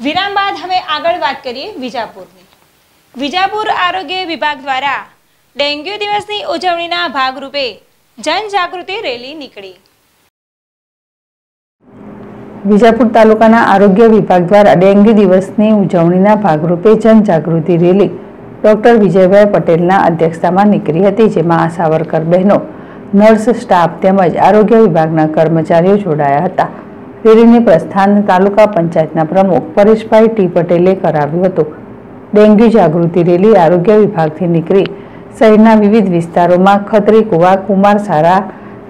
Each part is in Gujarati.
વિરામ બાદ હવે આગળ વાત કરીએ વિજાપુરની. વિજાપુર આરોગ્ય વિભાગ દ્વારા ડેન્ગ્યુ દિવસની ઉજવણીના ભાગરૂપે જનજાગૃતિ રેલી નીકળી. વિજાપુર તાલુકાના આરોગ્ય વિભાગ દ્વારા ડેન્ગ્યુ દિવસની ઉજવણીના ભાગરૂપે જનજાગૃતિ રેલી ડોક્ટર વિજયભાઈ પટેલના અધ્યક્ષતામાં નીકળી હતી, જેમાં સાવરકર બહેનો, નર્સ, સ્ટાફ તેમજ આરોગ્ય વિભાગના કર્મચારીઓ જોડાયા હતા. રેલીને પ્રસ્થાન તાલુકા પંચાયતના પ્રમુખ પરેશભાઈ ટી પટેલે કરાવ્યું હતું. ડેન્ગ્યુ જાગૃતિ રેલી આરોગ્ય વિભાગથી નીકળી. શહેરના વિવિધ વિસ્તારોમાં ખત્રી, કુવા, કુમાર, સારા,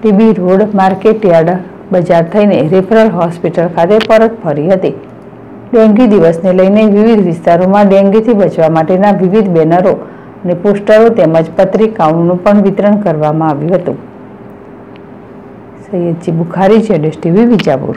ટીબી, રોડ, માર્કેટ યાર્ડ, બજાર થઈને રેફરલ હોસ્પિટલ ખાતે પરત ફરી હતી. ડેન્ગ્યુ દિવસને લઈને વિવિધ વિસ્તારોમાં ડેન્ગ્યુથી બચવા માટેના વિવિધ બેનરો અને પોસ્ટરો તેમજ પત્રિકાઓનું પણ વિતરણ કરવામાં આવ્યું હતું. સૈયદજી બુખારી, જેડેશ ટીવી, વિજાપુર.